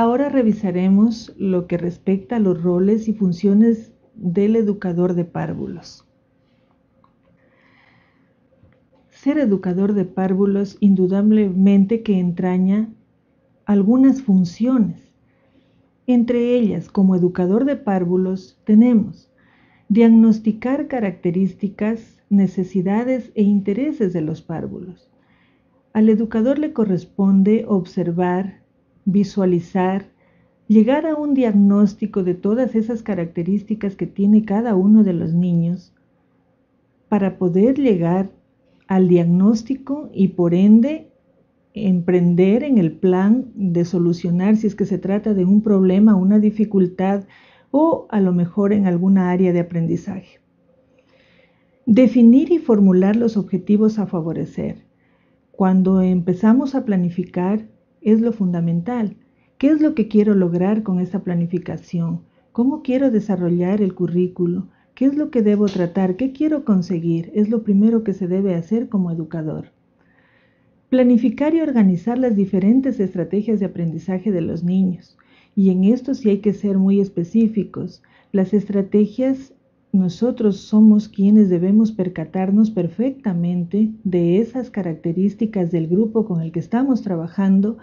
Ahora revisaremos lo que respecta a los roles y funciones del educador de párvulos. Ser educador de párvulos indudablemente que entraña algunas funciones. Entre ellas, como educador de párvulos, tenemos diagnosticar características, necesidades e intereses de los párvulos. Al educador le corresponde observar, visualizar, llegar a un diagnóstico de todas esas características que tiene cada uno de los niños para poder llegar al diagnóstico y por ende emprender en el plan de solucionar si es que se trata de un problema, una dificultad o a lo mejor en alguna área de aprendizaje. Definir y formular los objetivos a favorecer. Cuando empezamos a planificar es lo fundamental. ¿Qué es lo que quiero lograr con esta planificación? ¿Cómo quiero desarrollar el currículo? ¿Qué es lo que debo tratar? ¿Qué quiero conseguir? Es lo primero que se debe hacer como educador. Planificar y organizar las diferentes estrategias de aprendizaje de los niños. Y en esto sí hay que ser muy específicos. Las estrategias, nosotros somos quienes debemos percatarnos perfectamente de esas características del grupo con el que estamos trabajando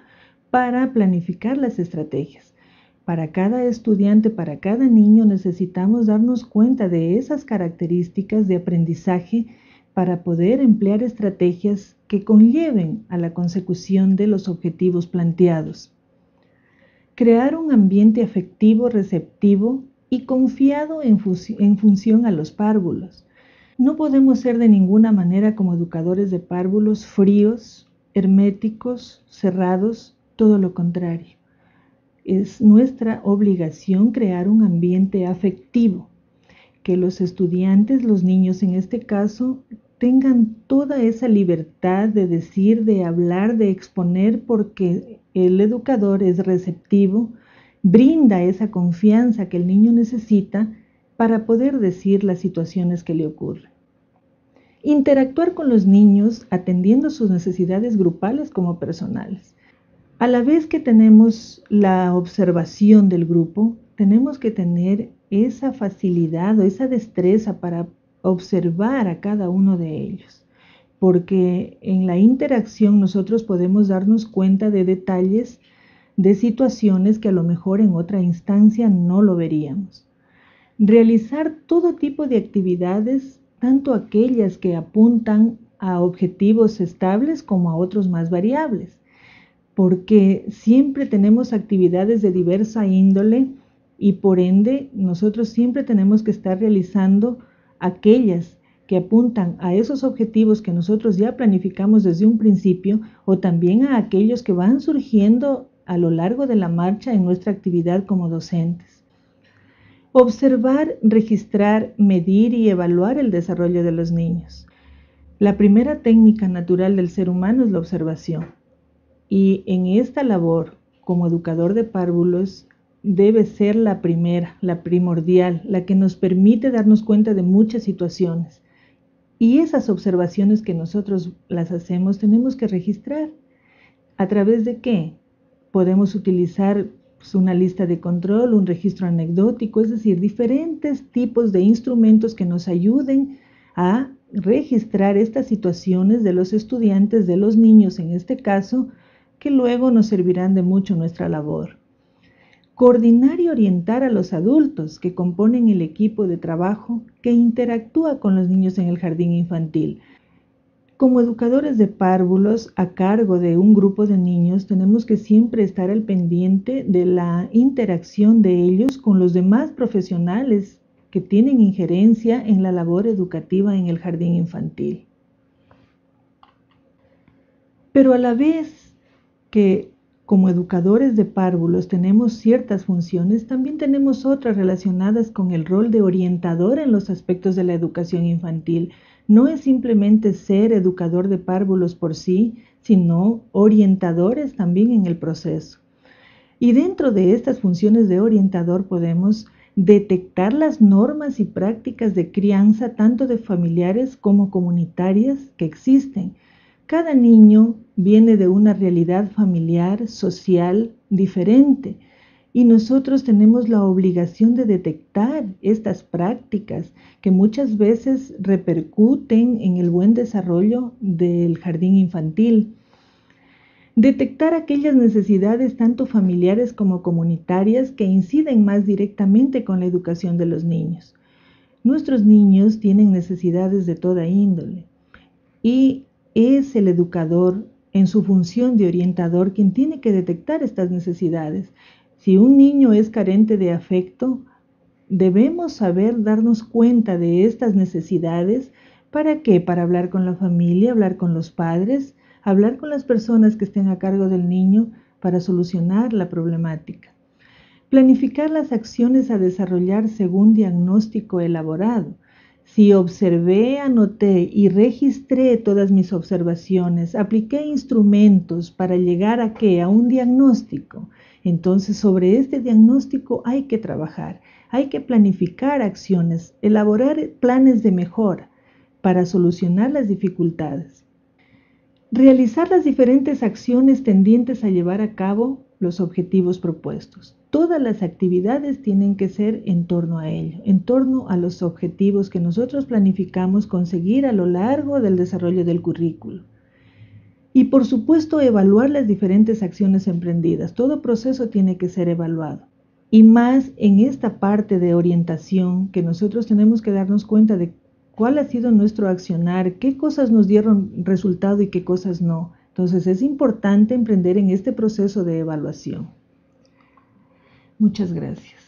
para planificar las estrategias. Para cada estudiante, para cada niño necesitamos darnos cuenta de esas características de aprendizaje para poder emplear estrategias que conlleven a la consecución de los objetivos planteados. Crear un ambiente afectivo, receptivo y confiado en, función a los párvulos. No podemos ser de ninguna manera como educadores de párvulos fríos, herméticos, cerrados, todo lo contrario es nuestra obligación crear un ambiente afectivo, que los estudiantes, los niños en este caso, tengan toda esa libertad de decir, de hablar, de exponer, porque el educador es receptivo, brinda esa confianza que el niño necesita para poder decir las situaciones que le ocurren. Interactuar con los niños atendiendo sus necesidades grupales como personales. A la vez que tenemos la observación del grupo, tenemos que tener esa facilidad o esa destreza para observar a cada uno de ellos, porque en la interacción nosotros podemos darnos cuenta de detalles, de situaciones que a lo mejor en otra instancia no lo veríamos. Realizar todo tipo de actividades, tanto aquellas que apuntan a objetivos estables como a otros más variables porque siempre tenemos actividades de diversa índole y por ende nosotros siempre tenemos que estar realizando aquellas que apuntan a esos objetivos que nosotros ya planificamos desde un principio o también a aquellos que van surgiendo a lo largo de la marcha en nuestra actividad como docentes. Observar, registrar, medir y evaluar el desarrollo de los niños. La primera técnica natural del ser humano es la observación. Y en esta labor, como educador de párvulos, debe ser la primera, la primordial, la que nos permite darnos cuenta de muchas situaciones. Y esas observaciones que nosotros las hacemos tenemos que registrar. ¿A través de qué? Podemos utilizar pues, una lista de control, un registro anecdótico, es decir, diferentes tipos de instrumentos que nos ayuden a registrar estas situaciones de los estudiantes, de los niños en este caso, que luego nos servirán de mucho nuestra labor. Coordinar y orientar a los adultos que componen el equipo de trabajo que interactúa con los niños en el jardín infantil. Como educadores de párvulos a cargo de un grupo de niños, tenemos que siempre estar al pendiente de la interacción de ellos con los demás profesionales que tienen injerencia en la labor educativa en el jardín infantil. Pero a la vez que como educadores de párvulos tenemos ciertas funciones, también tenemos otras relacionadas con el rol de orientador en los aspectos de la educación infantil. No es simplemente ser educador de párvulos por sí, sino orientadores también en el proceso. Y dentro de estas funciones de orientador podemos detectar las normas y prácticas de crianza tanto de familiares como comunitarias que existen Cada niño viene de una realidad familiar, social, diferente y nosotros tenemos la obligación de detectar estas prácticas que muchas veces repercuten en el buen desarrollo del jardín infantil. Detectar aquellas necesidades tanto familiares como comunitarias que inciden más directamente con la educación de los niños. Nuestros niños tienen necesidades de toda índole y es el educador en su función de orientador quien tiene que detectar estas necesidades si un niño es carente de afecto, debemos saber darnos cuenta de estas necesidades. ¿Para qué? Para hablar con la familia, hablar con los padres, hablar con las personas que estén a cargo del niño para solucionar la problemática. Planificar las acciones a desarrollar según diagnóstico elaborado. Si observé, anoté y registré todas mis observaciones, apliqué instrumentos para llegar a qué? A un diagnóstico. Entonces, sobre este diagnóstico hay que trabajar, hay que planificar acciones, elaborar planes de mejora para solucionar las dificultades. Realizar las diferentes acciones tendientes a llevar a cabo los objetivos propuestos. Todas las actividades tienen que ser en torno a ello, en torno a los objetivos que nosotros planificamos conseguir a lo largo del desarrollo del currículo. Y por supuesto, evaluar las diferentes acciones emprendidas. Todo proceso tiene que ser evaluado. Y más en esta parte de orientación que nosotros tenemos que darnos cuenta de cuál ha sido nuestro accionar, qué cosas nos dieron resultado y qué cosas no. Entonces es importante emprender en este proceso de evaluación. Muchas gracias.